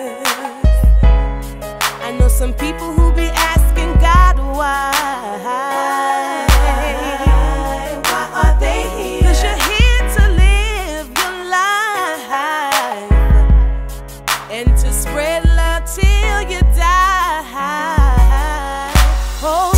I know some people who be asking God why. are they here And to spread love till you die. Oh.